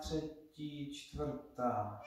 třetí, čtvrtá.